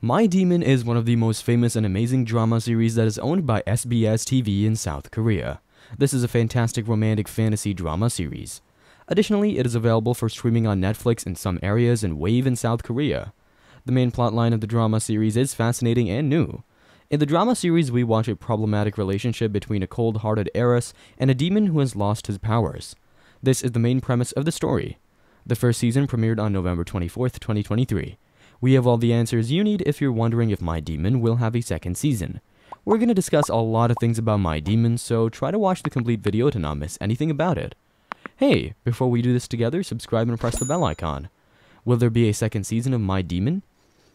My Demon is one of the most famous and amazing drama series that is owned by SBS TV in South Korea. This is a fantastic romantic fantasy drama series. Additionally, it is available for streaming on Netflix in some areas and Wavve in South Korea. The main plotline of the drama series is fascinating and new. In the drama series, we watch a problematic relationship between a cold hearted heiress and a demon who has lost his powers. This is the main premise of the story. The first season premiered on November 24th, 2023. We have all the answers you need if you're wondering if My Demon will have a second season. We're going to discuss a lot of things about My Demon, so try to watch the complete video to not miss anything about it. Hey, before we do this together, subscribe and press the bell icon. Will there be a second season of My Demon?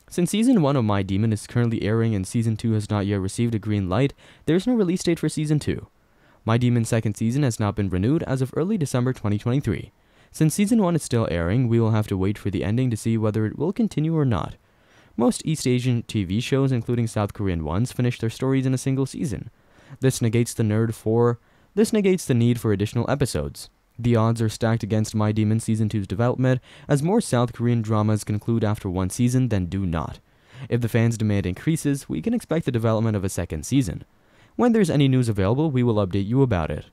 Since season 1 of My Demon is currently airing and season 2 has not yet received a green light, there is no release date for season 2. My Demon's second season has not been renewed as of early December 2023. Since season 1 is still airing, we will have to wait for the ending to see whether it will continue or not. Most East Asian TV shows, including South Korean ones, finish their stories in a single season. This negates the nerd for this negates the need for additional episodes. The odds are stacked against My Demon Season 2's development, as more South Korean dramas conclude after one season than do not. If the fans' demand increases, we can expect the development of a second season. When there's any news available, we will update you about it.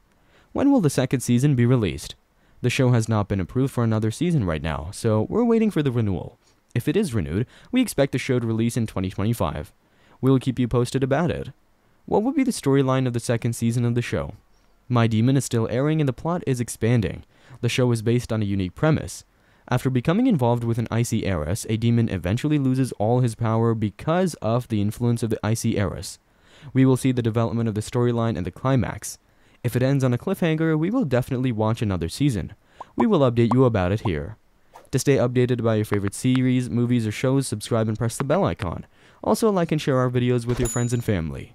When will the second season be released? The show has not been approved for another season right now, so we're waiting for the renewal. If it is renewed, we expect the show to release in 2025. We'll keep you posted about it. What would be the storyline of the second season of the show? My Demon is still airing and the plot is expanding. The show is based on a unique premise. After becoming involved with an icy heiress, a demon eventually loses all his power because of the influence of the icy heiress. We will see the development of the storyline and the climax. If it ends on a cliffhanger, we will definitely watch another season. We will update you about it here. To stay updated about your favorite series, movies, or shows, subscribe and press the bell icon. Also, like and share our videos with your friends and family.